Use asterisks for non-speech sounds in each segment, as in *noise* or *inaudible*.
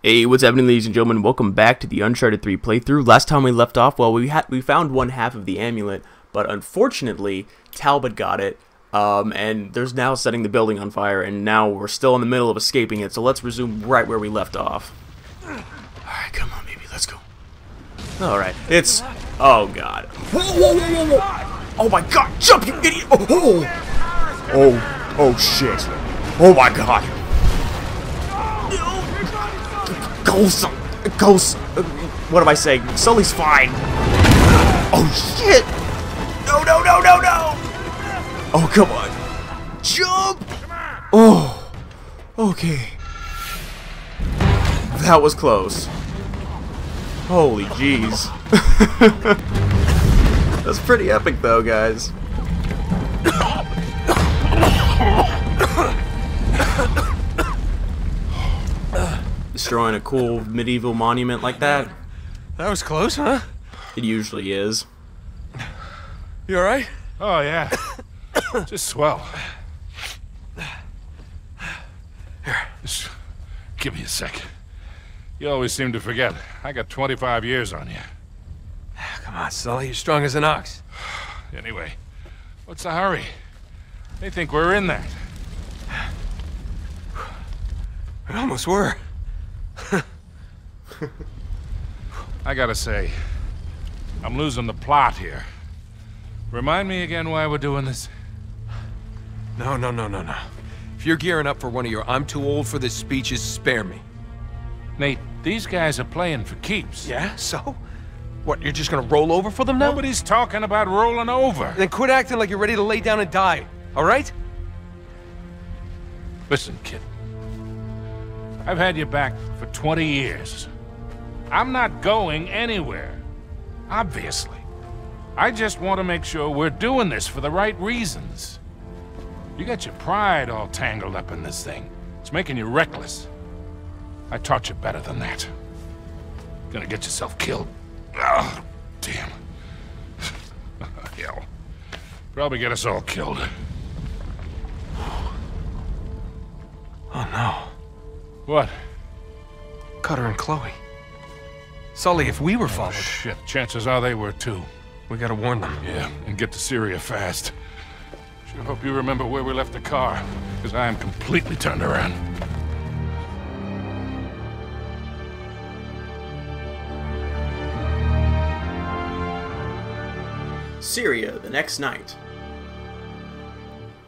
Hey, what's happening, ladies and gentlemen? Welcome back to the Uncharted 3 playthrough. Last time we left off, well, we had we found one half of the amulet, but unfortunately, Talbot got it, um, and there's now setting the building on fire, and now we're still in the middle of escaping it. So let's resume right where we left off. All right, come on, baby, let's go. All right, it's oh god. Whoa, whoa, whoa, whoa, whoa. Oh my god, jump, you idiot! Oh, oh, oh, oh shit! Oh my god! Ghost! Ghost! What am I saying? Sully's fine! Oh shit! No, no, no, no, no! Oh, come on! Jump! Oh! Okay. That was close. Holy jeez. *laughs* That's pretty epic though, guys. Destroying a cool medieval monument like that, That was close, huh? it usually is. You alright? Oh, yeah. *coughs* Just swell. Here, just give me a sec. You always seem to forget. I got 25 years on you. *sighs* Come on, Sully, you're strong as an ox. *sighs* Anyway, what's the hurry? They think we're in that. *sighs* We almost were. I gotta say, I'm losing the plot here. Remind me again why we're doing this? No, no, no, no, no. If you're gearing up for one of your I'm too old for this speeches, spare me. Nate, these guys are playing for keeps. Yeah? So? What, you're just gonna roll over for them now? Nobody's talking about rolling over. Then quit acting like you're ready to lay down and die, alright? Listen, kid. I've had you back for 20 years. I'm not going anywhere. Obviously. I just want to make sure we're doing this for the right reasons. You got your pride all tangled up in this thing. It's making you reckless. I taught you better than that. Gonna get yourself killed. Oh, damn. *laughs* Hell. Probably get us all killed. Oh no. What? Cutter and Chloe. Sully, if we were Oh, followed, shit. Chances are they were too. we gotta warn them. Yeah, and get to Syria fast. Sure hope you remember where we left the car, because I am completely turned around. Syria the next night.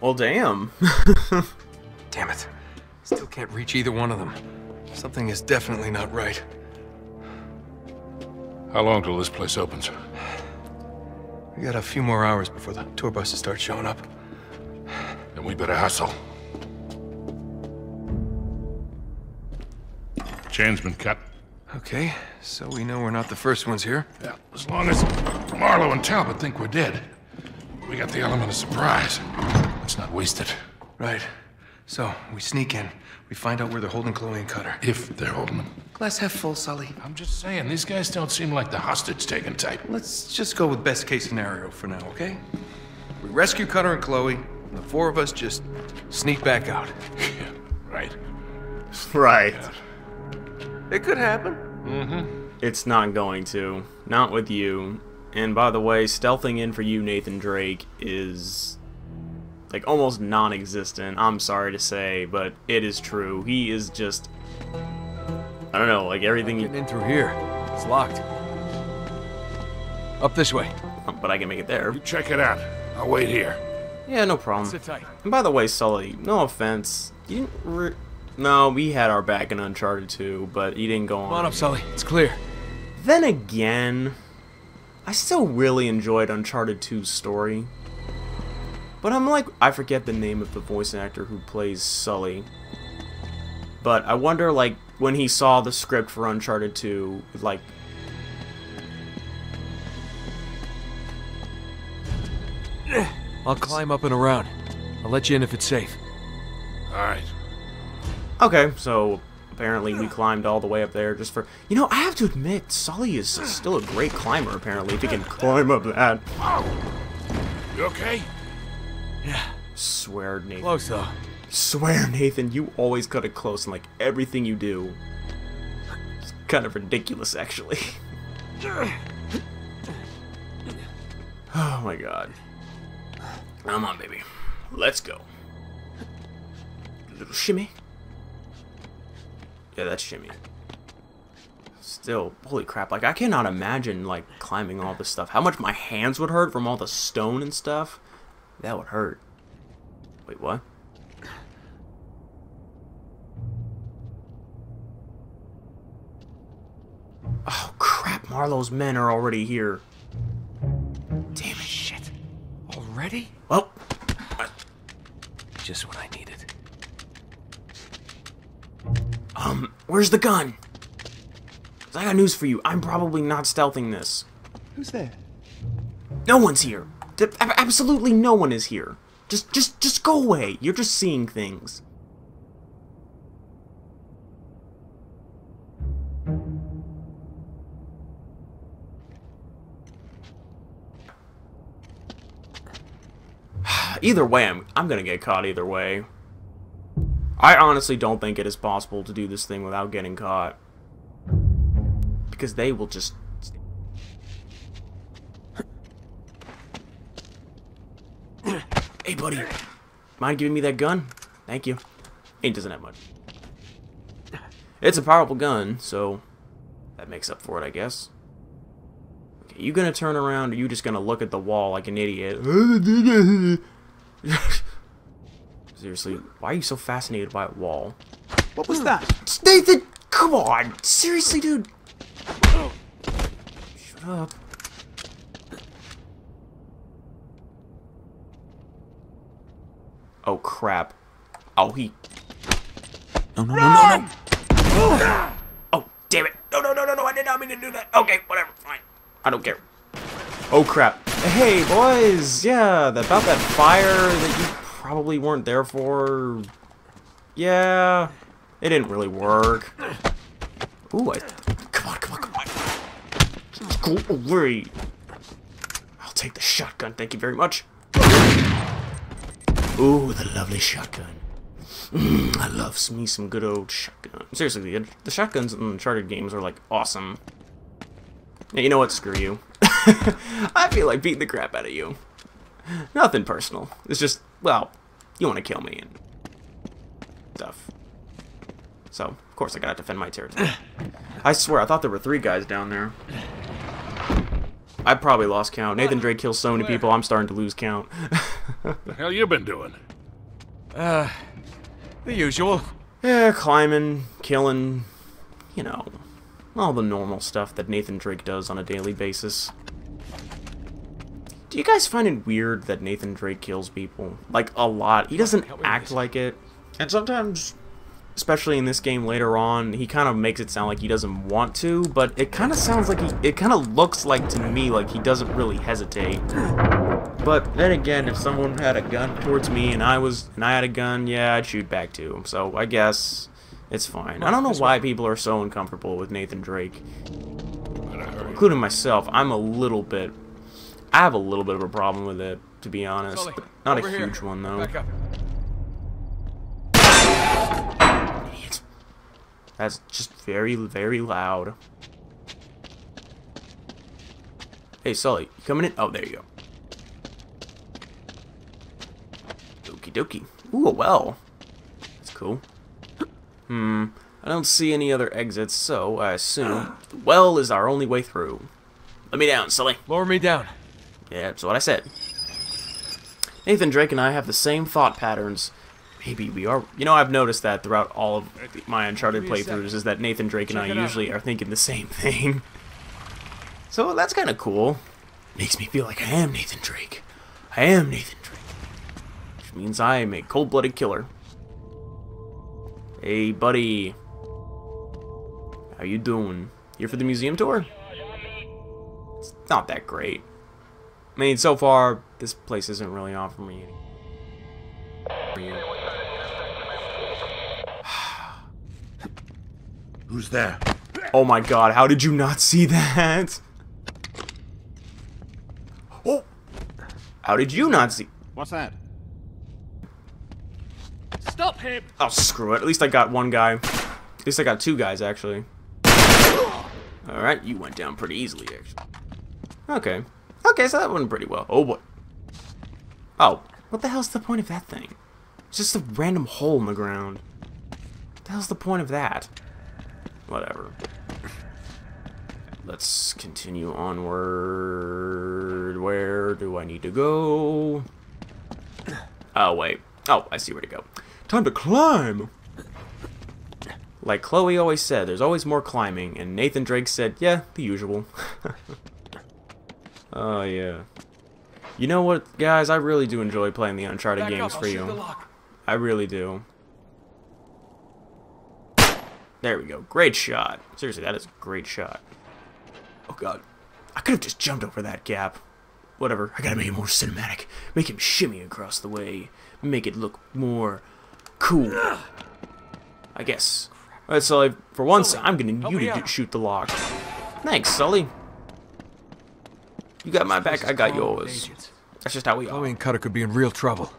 Well, damn. *laughs* Damn it. Still can't reach either one of them. Something is definitely not right. How long till this place opens? We got a few more hours before the tour buses start showing up. Then we better hustle. Chain's been cut. Okay, so we know we're not the first ones here. Yeah, as long as Marlowe and Talbot think we're dead, we got the element of surprise. Let's not waste it. Right. So, we sneak in. We find out where they're holding Chloe and Cutter. If they're holding them. Glass half full, Sully. I'm just saying, these guys don't seem like the hostage-taking type. Let's just go with best case scenario for now, okay? We rescue Cutter and Chloe, and the four of us just sneak back out. *laughs* Yeah, right. right. It could happen. Mm-hmm. It's not going to. Not with you. And by the way, stealthing in for you, Nathan Drake, is like almost non-existent. I'm sorry to say, but it is true. He is just I don't know, like everything Getting you, in through here. It's locked. Up this way. Oh, but I can make it there. You check it out. I'll wait here. Yeah, no problem. Sit tight. And by the way, Sully, no offense. You didn't re- No, we had our back in Uncharted 2, but you didn't go on. Come on up, Sully. It's clear. Then again, I still really enjoyed Uncharted 2's story. But I'm like, I forget the name of the voice actor who plays Sully. But I wonder, like, when he saw the script for Uncharted 2, like, I'll climb up and around. I'll let you in if it's safe. All right. okay, so apparently we climbed all the way up there just for. You know, I have to admit, Sully is still a great climber, apparently, if he can climb up that. You okay? Swear, Nathan. Close, though. Swear, Nathan, you always cut it close in like everything you do. It's kind of ridiculous, actually. oh my god. Come on, baby. Let's go. Little shimmy. Yeah, that's shimmy. Still, holy crap, like, I cannot imagine, like, climbing all this stuff. How much my hands would hurt from all the stone and stuff. That would hurt. Wait, what? Oh, crap, Marlowe's men are already here. Damn it. Shit. Already? Well, Just what I needed. um, where's the gun? 'Cause I got news for you. I'm probably not stealthing this. Who's there? No one's here. Absolutely no one is here. Just, just, just go away. You're just seeing things. *sighs* Either way, I'm, I'm gonna get caught either way. I honestly don't think it is possible to do this thing without getting caught. Because they will just Hey, buddy. Mind giving me that gun? Thank you. He doesn't have much. It's a powerful gun, so that makes up for it, I guess. Okay, you gonna turn around or you just gonna look at the wall like an idiot? *laughs* Seriously, why are you so fascinated by a wall? What was that? Nathan, come on! Seriously, dude! Shut up. Oh, crap. Oh, he... No, no, no, no, no. Oh, damn it. No, no, no, no, no, I did not mean to do that. Okay, whatever, fine. I don't care. Oh, crap. Hey, boys! Yeah, about that fire that you probably weren't there for... Yeah, it didn't really work. Ooh, I... Come on, come on, come on. Go away. I'll take the shotgun, thank you very much. Ooh, the lovely shotgun. Mm, I love me some good old shotgun. Seriously, the, the shotguns in Uncharted games are, like, awesome. Yeah, you know what? Screw you. *laughs* I feel like beating the crap out of you. Nothing personal. It's just, well, you want to kill me and stuff. So, of course, I gotta defend my territory. I swear, I thought there were three guys down there. I probably lost count. Nathan Drake kills so many people, I'm starting to lose count. The hell you been doing? Uh, the usual. Yeah, climbing, killing, you know, all the normal stuff that Nathan Drake does on a daily basis. Do you guys find it weird that Nathan Drake kills people? Like, a lot. He doesn't act like it. And sometimes, especially in this game later on, he kind of makes it sound like he doesn't want to, but it kind of sounds like he, it kind of looks like to me like he doesn't really hesitate. But then again, if someone had a gun towards me and I was and I had a gun, yeah, I'd shoot back too. So I guess it's fine. I don't know why people are so uncomfortable with Nathan Drake, including myself. I'm a little bit. I have a little bit of a problem with it, to be honest. Not a huge one though. Back up. Idiot. That's just very, very loud. Hey, Sully, you coming in? Oh, there you go. Okie dokie. Ooh, a well. That's cool. Hmm. I don't see any other exits, so I assume the well is our only way through. Let me down, Sully. Lower me down. Yeah, that's what I said. Nathan Drake and I have the same thought patterns. Maybe we are. You know, I've noticed that throughout all of my Uncharted Give me a playthroughs is that Nathan Drake and I it out. usually are thinking the same thing. So that's kind of cool. Makes me feel like I am Nathan Drake. I am Nathan Drake. Which means I am a cold-blooded killer. Hey, buddy. How you doing? Here for the museum tour? It's not that great. I mean, so far, this place isn't really offering me any. Who's there? Oh my god, how did you not see that? Oh! How did you not see? What's that? Stop him! Oh, screw it. At least I got one guy. At least I got two guys, actually. Alright, you went down pretty easily, actually. Okay. Okay, so that went pretty well. Oh, boy. Oh, what the hell's the point of that thing? It's just a random hole in the ground. What the hell's the point of that? Whatever. Let's continue onward. Where do I need to go? Oh, wait. Oh, I see where to go. Time to climb! Like Chloe always said, there's always more climbing, and Nathan Drake said, yeah, the usual. *laughs* oh, yeah. You know what, guys? I really do enjoy playing the Uncharted Back games up, for you. I really do. There we go. Great shot. Seriously, that is a great shot. Oh, God. I could have just jumped over that gap. Whatever. I gotta make it more cinematic. Make him shimmy across the way. Make it look more cool. I guess. Alright, Sully. For once, I'm gonna need you to out. shoot the lock. Thanks, Sully. You got my back, I got yours. That's just how we are. Chloe and Cutter could be in real trouble.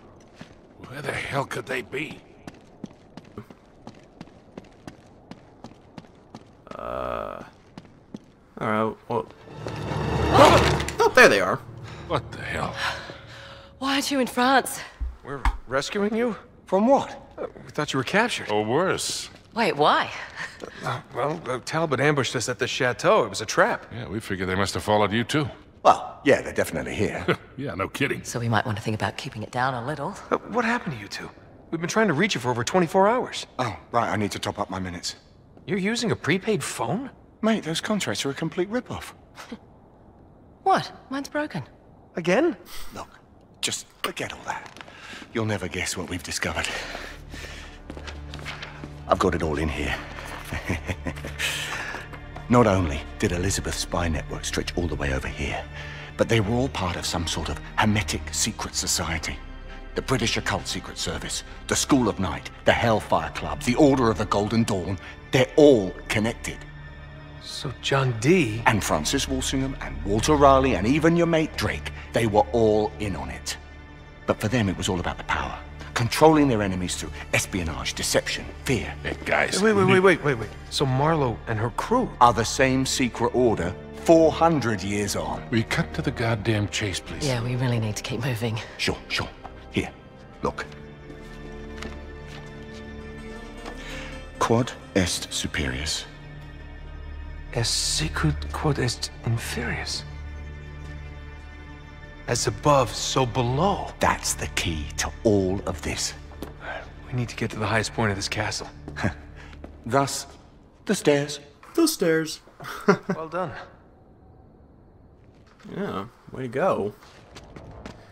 Where the hell could they be? Alright, well... *gasps* Oh, there they are. What the hell? Why aren't you in France? We're rescuing you? From what? Uh, We thought you were captured. Or worse. Wait, why? Well, uh, Talbot ambushed us at the chateau. It was a trap. Yeah, we figured they must have followed you too. Well, yeah, they're definitely here. *laughs* Yeah, no kidding. So we might want to think about keeping it down a little. Uh, What happened to you two? We've been trying to reach you for over 24 hours. oh, right, I need to top up my minutes. You're using a prepaid phone? Mate, those contracts are a complete rip-off. *laughs* What? Mine's broken. Again? Look, just forget all that. You'll never guess what we've discovered. I've got it all in here. *laughs* Not only did Elizabeth's spy network stretch all the way over here, but they were all part of some sort of hermetic secret society. The British Occult Secret Service, the School of Night, the Hellfire Club, the Order of the Golden Dawn, they're all connected. So John Dee And Francis Walsingham and Walter Raleigh and even your mate Drake, they were all in on it. But for them, it was all about the power. Controlling their enemies through espionage, deception, fear. Hey, guys. Wait, wait, wait, wait, wait, wait. So Marlowe and her crew. Are the same secret order 400 years on. We cut to the goddamn chase, please. Yeah, we really need to keep moving. Sure, sure. Here, look. Quod est superius. Est sicut quod est inferius. As above, so below. That's the key to all of this. We need to get to the highest point of this castle. *laughs* Thus, the stairs. The stairs. *laughs* Well done. Yeah, way to go.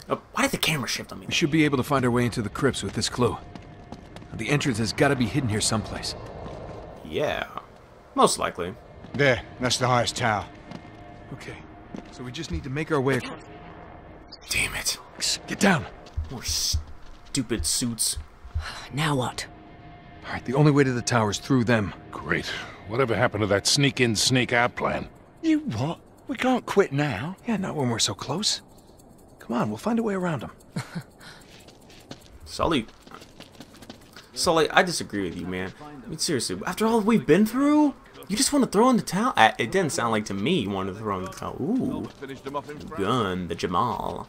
Oh, why did the camera shift on me? We should be able to find our way into the crypts with this clue. The entrance has got to be hidden here someplace. Yeah, most likely. There, that's the highest tower. Okay. So we just need to make our way across. Damn it. Get down. More stupid suits. Now what? All right, the only way to the tower is through them. Great. Whatever happened to that sneak in, sneak out plan? You what? We can't quit now. Yeah, not when we're so close. Come on, we'll find a way around them. *laughs* Sully. Sully, I disagree with you, man. I mean, seriously, after all we've been through, you just want to throw in the towel? Uh, It didn't sound like to me you wanted to throw in the towel. Ooh. Gun, the Jamal.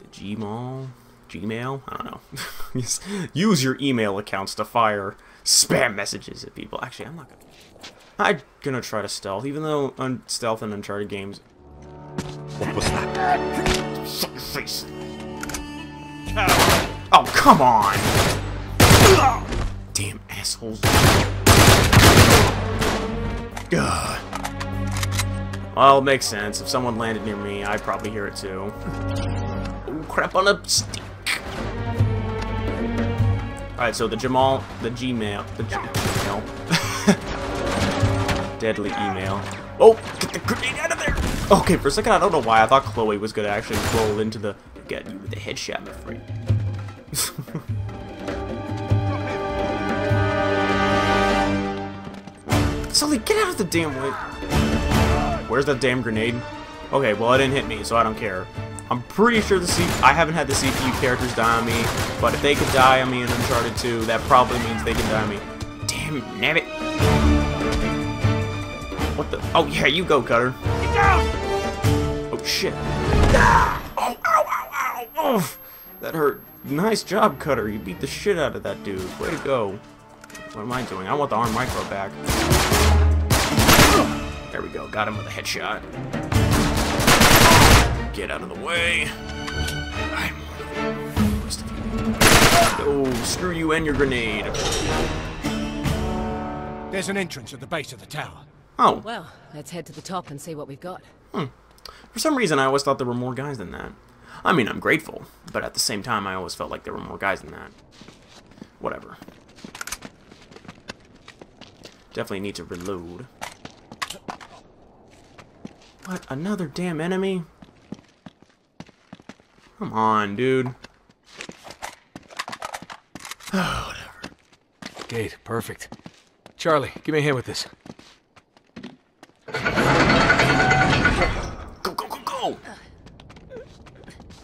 The Gmail? Gmail? I don't know. *laughs* Use- Use your email accounts to fire spam messages at people. Actually, I'm not gonna. I'm gonna try to stealth, even though un- stealth in Uncharted games. What was that? Shut your face. Oh, come on! Damn assholes. Ugh. Well, it makes sense. If someone landed near me, I'd probably hear it too. Ooh, crap on a stick. Alright, so the Jamal, the Gmail, the Gmail. *laughs* Deadly email. Oh, get the grenade out of there! Okay, for a second, I don't know why. I thought Chloe was gonna actually roll into the. Get you with the headshot, my friend. *laughs* Sully, get out of the damn way. Where's that damn grenade? Okay, well, it didn't hit me, so I don't care. I'm pretty sure the C I haven't had the CPU characters die on me, but if they could die on me in Uncharted 2, that probably means they can die on me. Damn, nabbit. What the? Oh, yeah, you go, Cutter. Get down! Oh, shit. Ah! Oh, ow, ow, ow, oh. That hurt. Nice job, Cutter. You beat the shit out of that dude. Way to go. What am I doing? I want the arm micro back. There we go. Got him with a headshot. Get out of the way. I'm Oh, screw you and your grenade. There's an entrance at the base of the tower. Oh, Well, let's head to the top and see what we've got. Hmm. for some reason I always thought there were more guys than that. I mean, I'm grateful, but at the same time I always felt like there were more guys than that. Whatever. Definitely need to reload. What? Another damn enemy? Come on, dude. *sighs* Oh, Gate, perfect. Charlie, give me a hand with this. Go, go, go, go!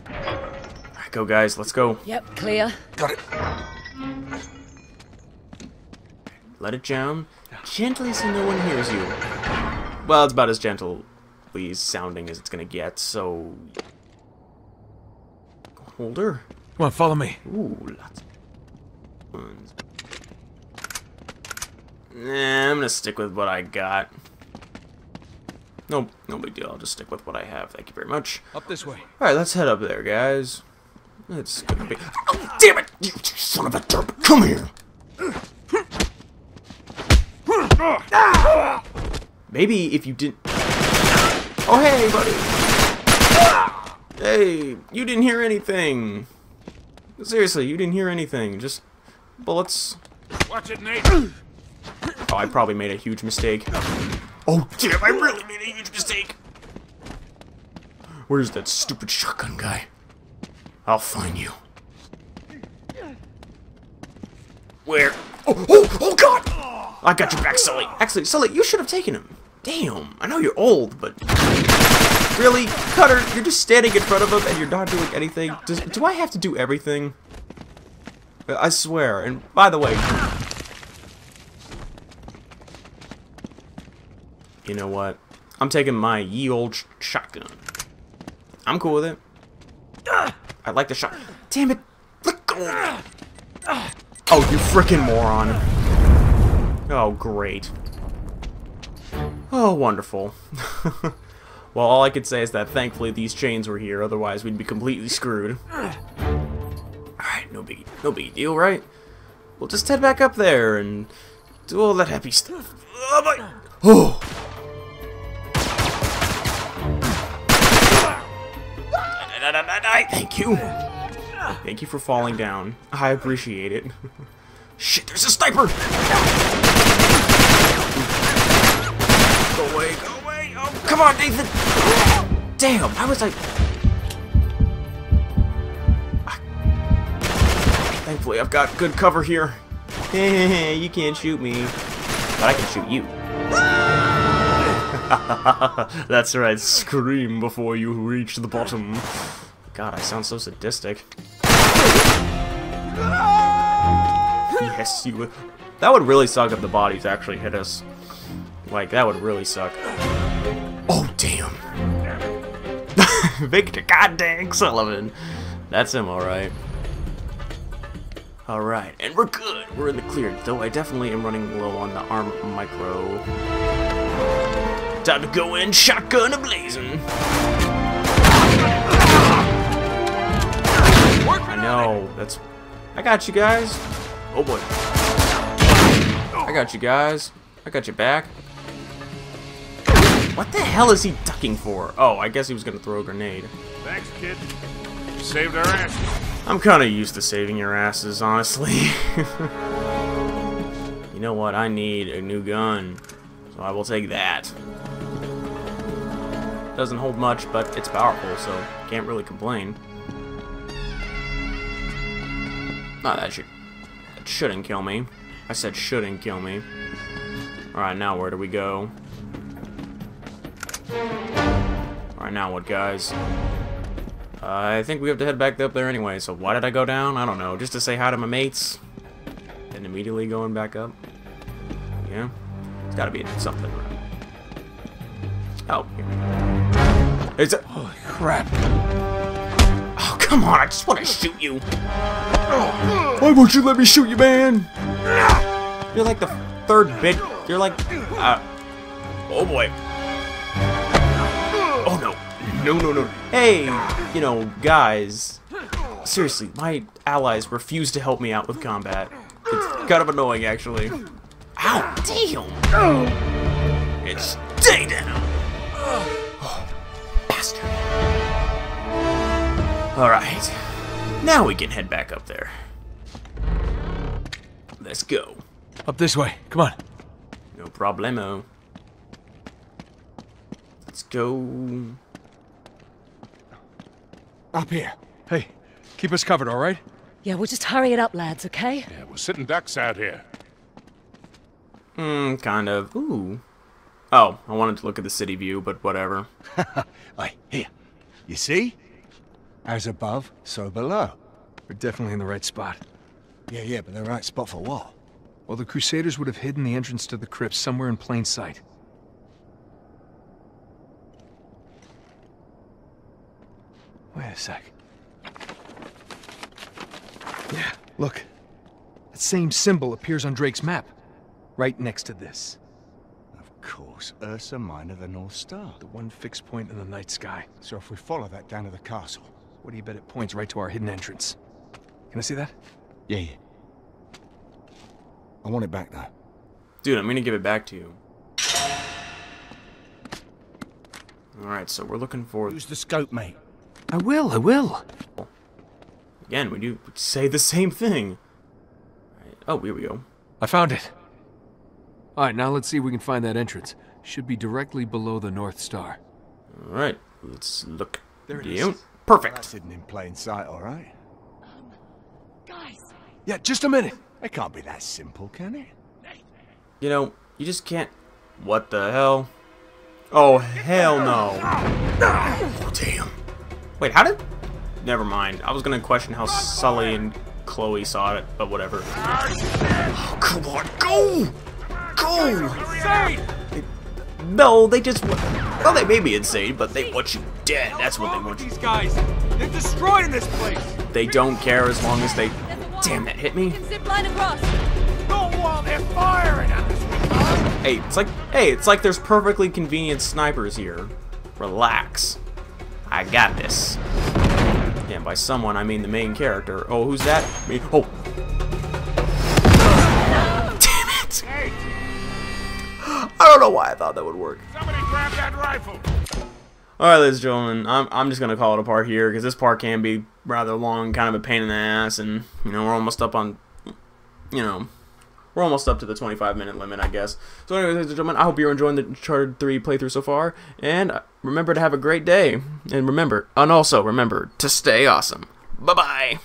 Alright, go, guys. Let's go. Yep, clear. Got it. Let it down. Gently so no one hears you. Well, it's about as gently sounding as it's gonna get, so... Holder? Come on, follow me. Ooh, lots of ones. Nah, I'm gonna stick with what I got. No, no big deal. I'll just stick with what I have. Thank you very much. Up this way. Alright, let's head up there, guys. It's gonna be... Oh, damn it! You son of a derp! Come here! *laughs* Maybe if you didn't... Oh, hey, buddy! Hey, you didn't hear anything! Seriously, you didn't hear anything. Just bullets. Watch it, Nate. Oh, I probably made a huge mistake. Oh, damn, I really made a huge mistake! Where's that stupid shotgun guy? I'll find you. Where? Oh, oh, oh god! I got your back, Sully. Actually, Sully, you should have taken him. Damn, I know you're old, but... Really? Cutter, you're just standing in front of him and you're not doing anything? Does, do I have to do everything? I swear, and by the way... You know what? I'm taking my ye old sh shotgun. I'm cool with it. I like the shot. Damn it! Oh, you freaking moron. Oh, great. Oh, wonderful. *laughs* well, all I could say is that thankfully these chains were here, otherwise we'd be completely screwed. Alright, no big, no big deal, right? We'll just head back up there and do all that happy stuff. Oh my... Oh! Thank you. Thank you for falling down. I appreciate it. *laughs* Shit, there's a sniper! Go away, go come on, Nathan! Damn, I was like... Thankfully, I've got good cover here. *laughs* you can't shoot me, but I can shoot you. *laughs* That's right, scream before you reach the bottom. God, I sound so sadistic. Yes, you would. That would really suck if the bodies actually hit us. Like, that would really suck. Oh, damn. *laughs* Victor Goddamn Sullivan. That's him, alright. Alright, and we're good. We're in the clear, though I definitely am running low on the arm micro. Time to go in, shotgun ablazing. I know, that's... I got you guys. Oh boy. I got you guys. I got you back. What the hell is he ducking for? Oh, I guess he was gonna throw a grenade. Thanks, kid. You saved our ass. I'm kinda used to saving your asses, honestly. *laughs* you know what? I need a new gun. So I will take that. Doesn't hold much, but it's powerful, so can't really complain. Not that should that shouldn't kill me. I said shouldn't kill me. Alright, now where do we go? Alright, now what, guys? Uh, I think we have to head back up there anyway, so why did I go down? I don't know. Just to say hi to my mates? And immediately going back up? Yeah? It's gotta be something, right? Oh, here. It's a, Holy crap. oh, come on, I just want to shoot you. Why won't you let me shoot you, man? You're like the third bit. You're like, uh, oh boy. Oh no. No, no, no. Hey, you know, guys. Seriously, my allies refuse to help me out with combat. It's kind of annoying, actually. Ow, damn. It's day down. Oh, bastard. Alright. Now we can head back up there. Let's go. Up this way. Come on. No problemo. Let's go. Up here. Hey, keep us covered, all right? Yeah, we'll just hurry it up, lads, okay? Yeah, we're sitting ducks out here. Hmm, kind of. Ooh. Oh, I wanted to look at the city view, but whatever. *laughs* Hey, here. You see? As above, so below. We're definitely in the right spot. Yeah, yeah, but the right spot for what? Well, the Crusaders would have hidden the entrance to the crypt somewhere in plain sight. Wait a sec. Yeah, look. That same symbol appears on Drake's map. Right next to this. Of course, Ursa Minor, the North Star. The one fixed point in the night sky. So if we follow that down to the castle. What do you bet it points right to our hidden entrance? Can I see that? Yeah, yeah. I want it back though. Dude, I'm gonna give it back to you. Alright, so we're looking for... Use the scope, mate. I will, I will. Again, we you say the same thing. Alright, Oh, here we go. I found it. Alright, now let's see if we can find that entrance. Should be directly below the North Star. Alright, let's look. There it You- is. Perfect. That's hidden in plain sight, all right? Um, Guys! Yeah, just a minute. It can't be that simple, can it? You know, you just can't... What the hell? Oh, hell no. Oh, damn. Wait, how did... Never mind. I was gonna question how Sully and Chloe saw it, but whatever. Oh, come on, go! Go! No, they just... wa- Well, they may be insane, but they want you dead. That's what they want you... These guys, they're destroying this place. They don't care as long as they... Damn, that hit me. Zip line across! Not while they're firing at us. Hey, it's like, hey, it's like there's perfectly convenient snipers here. Relax. I got this. Yeah, by someone, I mean the main character. Oh, who's that? Me. Oh. *laughs* Damn it! I don't know why I thought that would work. Somebody grab that rifle. Alright, ladies and gentlemen, I'm, I'm just going to call it a part here, because this part can be rather long, kind of a pain in the ass, and, you know, we're almost up on, you know, we're almost up to the 25 minute limit, I guess. So anyway, ladies and gentlemen, I hope you're enjoying the Uncharted 3 playthrough so far, and remember to have a great day, and remember, and also remember to stay awesome. Bye-bye!